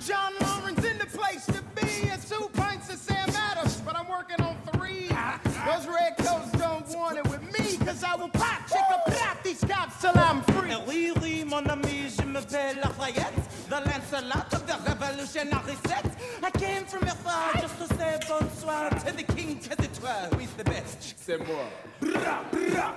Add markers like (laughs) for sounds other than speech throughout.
John Laurens in the place to be. And two pints of Sam Adams, but I'm working on three. Those red coats don't want it with me, cause I will pop, chick pop these cops till I'm free. Oui, oui, mon ami, je m'appelle Lafayette, the Lancelot of the revolutionary set. I came from afar just to say bonsoir to the king, to the twelve. Who's the best? C'est moi. Brah, brah.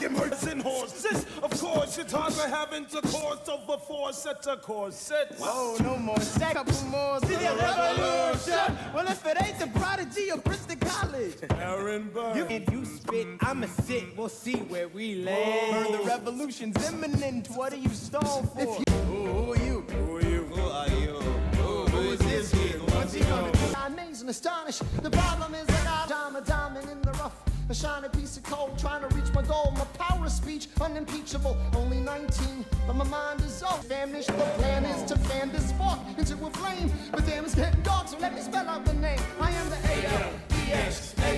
I am hurting horses. Of course, it's hard for having to course over four sets of corsets. Oh, no more sex, couple more to the revolution. Well, if it ain't the prodigy of Princeton College. Aaron Burr. You and you spit, I'ma sit, we'll see where we land. The revolution's imminent, what are you stalled for? If you, who are you? Who are you? Who are you? Who, who is this kid? What's he gonna do? Amaze and astonish. The problem is that I'm a diamond in the rough. A shiny piece of coal trying to reach goal. My power of speech unimpeachable. Only 19, but my mind is off. Famished. The plan is to fan this spark into a flame. But damn, it's getting dark, so let me spell out the name. I am the A-L-E-X-A-N-D.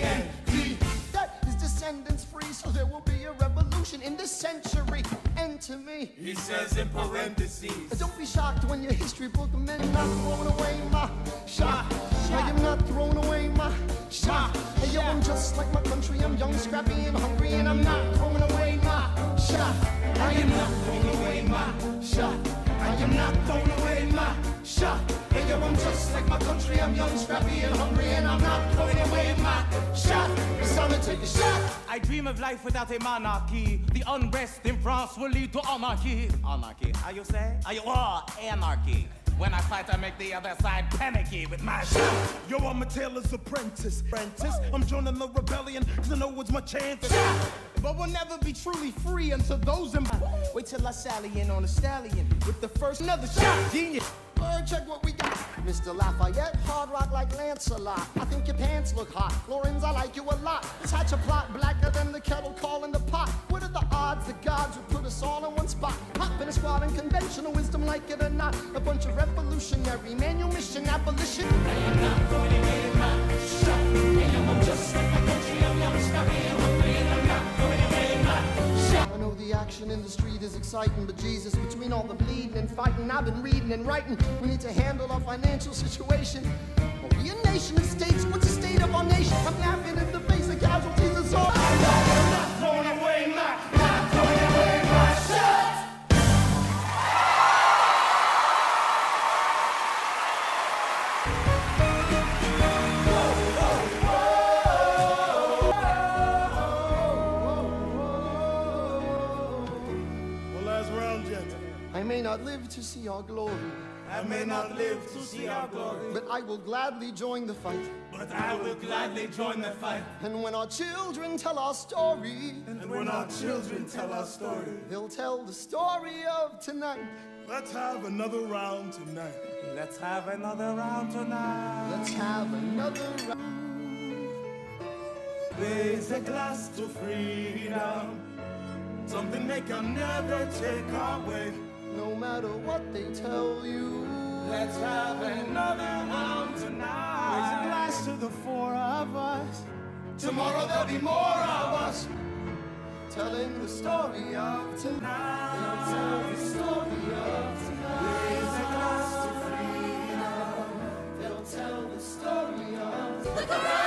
That is descendants free, so there will be a revolution in this century. Enter me. He says in parentheses. Don't be shocked when your history book men not throwing away my shot. I am not throwing away my shot. Hey, yo, I'm just like my country. I'm young, scrappy, and hungry, and I'm not throwing away my shot. I am not throwing away my shot. I am not throwing away my shot. Hey, yo, I'm just like my country. I'm young, scrappy, and hungry, and I'm not throwing away my shot. To take a shot. I dream of life without a monarchy. The unrest in France will lead to anarchy. Anarchy, how you say? Are you oh, anarchy? When I fight, I make the other side panicky with my shot. Yo, I'm a tailor's apprentice. Apprentice. I'm joining the rebellion, cause I know it's my chance. But we'll never be truly free until those in Wait till I sally in on a stallion with the first another shot. Genius. Burr, check what we got. Mr. Lafayette, hard rock like Lancelot. I think your pants look hot. Laurens, I like you a lot. Let's hatch a plot blacker than the kettle calling the pot. What are the odds the gods would put us all in one spot? Hop in a squad and conventional wisdom, like it or not. A bunch of revolutionary manumission abolition. I am not going away my shot. I am just like country. I'm the action in the street is exciting, but Jesus, between all the bleeding and fighting, I've been reading and writing. We need to handle our financial situation. Are we a nation of states? What's the state of our nation? I'm laughing at the face of casualties and so not live to see our glory, I may not live to see our glory, but I will gladly join the fight. but I will gladly join the fight. And when our children tell our story, And when our children tell our story, they'll tell the story of tonight. let's have another round tonight. Let's have another round tonight. Let's have another round. Raise a glass to freedom. Something they can never take away. No matter what they tell you. Let's have another round Raise a glass to the four of us. Tomorrow there'll be more of us telling the story of tonight. They'll tell the story of tonight. Raise a glass to freedom. They'll tell the story of Look (laughs)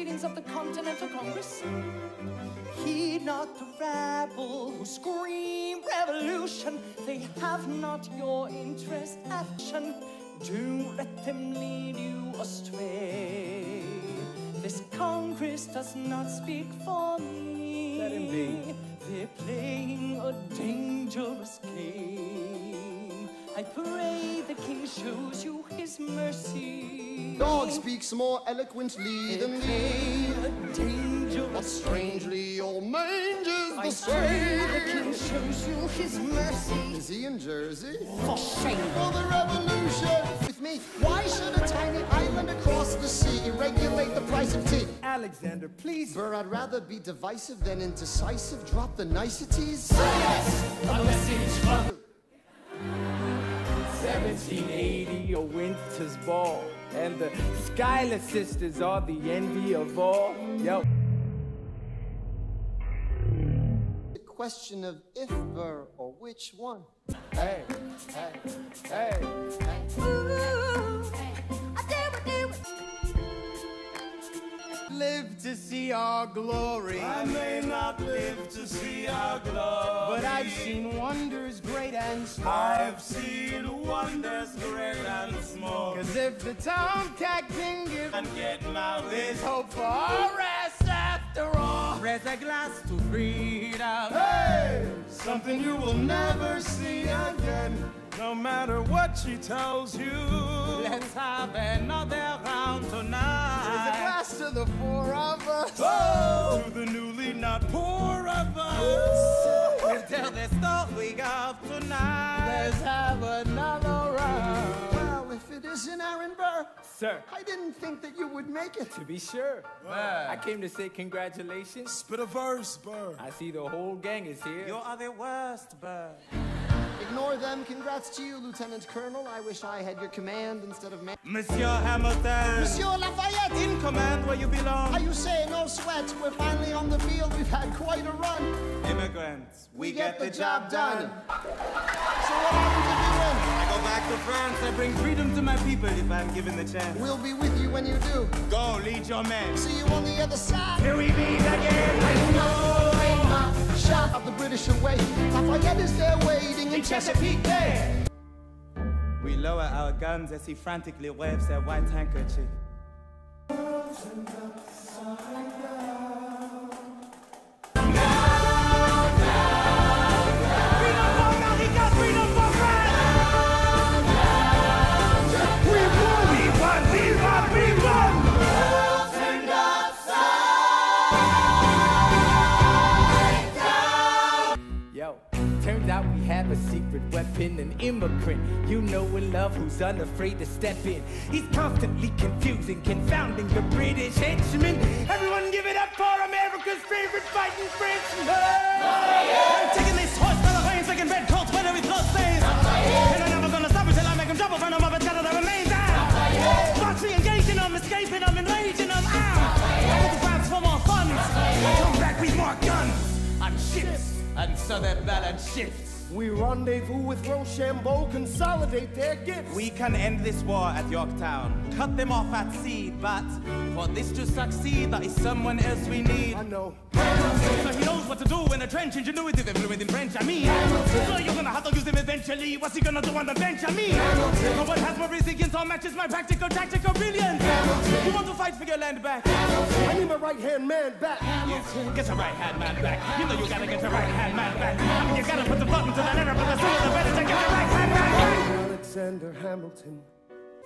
proceedings of the Continental Congress. Heed not the rabble who scream revolution. They have not your interest action. Do let them lead you astray. This Congress does not speak for me. Let him be. They're playing a dangerous game. I pray the king shows you. Dog speaks more eloquently than thee. But strangely, mange is the pray the king same. shows you his mercy. Is he in Jersey? For shame. For the revolution with me. Why should a tiny island across the sea regulate the price of tea? Alexander, please. Burr, I'd rather be divisive than indecisive. Drop the niceties. A message from 1780, a winter's ball. And the Schuyler sisters are the envy of all. Yo. The question of if or, or which one. Hey, hey, hey. Live to see our glory. I may not live to see our glory. But I've seen wonders great and small. I've seen wonders great and small. Cause if the tomcat can give And get my there's wish. hope for our rest after all. Raise a glass to freedom. Hey, something you will never see again. No matter what she tells you. Let's have another round There's tonight. To the four of us. Oh, to the newly not poor of us. We'll tell the story of tonight. Let's have another round. Well, if it isn't Aaron Burr, Sir, I didn't think that you would make it. to be sure. I came to say congratulations. Spit a verse, Burr. I see the whole gang is here. You are the worst, Burr. Ignore them. Congrats to you, Lieutenant Colonel. I wish I had your command instead of man. Monsieur Hamilton. Monsieur Lafayette! In command where you belong. How you say, no sweat? We're finally on the field. We've had quite a run. Immigrants, we, get, the job done. So what happens if you win? I go back to France. I bring freedom to my people if I'm given the chance. We'll be with you when you do. Go, lead your men. See you on the other side. Here we meet again. Shot of the British away. Lafayette is there waiting in Chesapeake Bay. We lower our guns as he frantically waves a white handkerchief. Immigrant. You know in love who's unafraid to step in. He's constantly confusing, confounding the British henchmen. Everyone give it up for America's favorite fighting Frenchman. I'm taking this horse by the reins, taking red coats, whether he blood stains. And I'm never gonna stop until I make him double from the Muppet Gather the remains. Ah! Watch me engaging them, escaping them, enraging them. Ah! With the France for more funds. Come back with more guns and ships. And so their balance shifts. We rendezvous with Rochambeau, consolidate their gifts. We can end this war at Yorktown, cut them off at sea, but for this to succeed, there is someone else we need. I know. He knows what to do in a trench, ingenuity, they're fluent in French, I mean. So you're gonna have to use him eventually. What's he gonna do on the bench, I mean? No one has more resilience or matches my practical, tactical brilliance. You want to fight for your land back? I need my right hand man back. Get your right hand man back. You know you gotta get your right hand man back. I mean, you gotta put the button to the letter, but the sooner the better to get your right hand man back. Alexander Hamilton.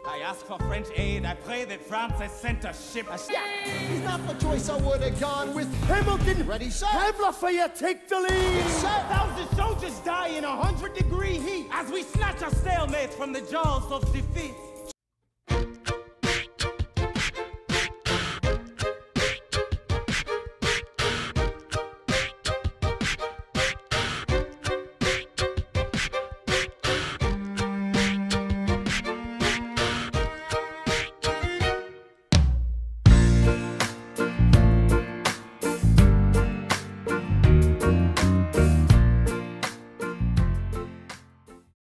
I ask for French aid. I pray that France has sent a ship. A ship. He's not the choice I would have gone with. Hamilton! Ready, sir? Have Lafayette take the lead! Thousand soldiers die in a hundred degree heat. As we snatch a stalemate from the jaws of defeat.